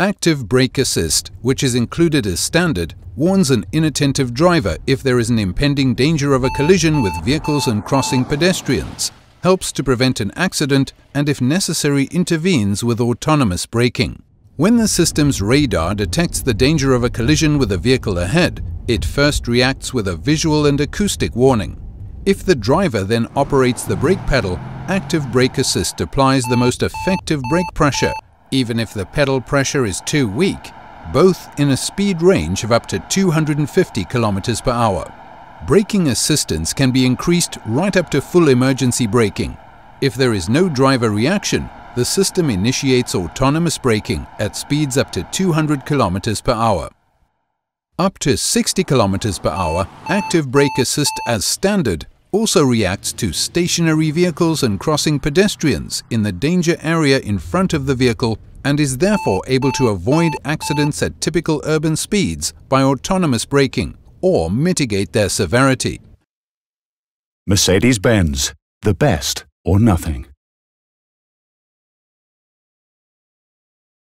Active Brake Assist, which is included as standard, warns an inattentive driver if there is an impending danger of a collision with vehicles and crossing pedestrians, helps to prevent an accident and if necessary intervenes with autonomous braking. When the system's radar detects the danger of a collision with a vehicle ahead, it first reacts with a visual and acoustic warning. If the driver then operates the brake pedal, Active Brake Assist applies the most effective brake pressure even if the pedal pressure is too weak, both in a speed range of up to 250 km per hour. Braking assistance can be increased right up to full emergency braking. If there is no driver reaction, the system initiates autonomous braking at speeds up to 200 km per hour. Up to 60 km per hour, Active Brake Assist as standard also reacts to stationary vehicles and crossing pedestrians in the danger area in front of the vehicle and is therefore able to avoid accidents at typical urban speeds by autonomous braking or mitigate their severity. Mercedes-Benz, the best or nothing.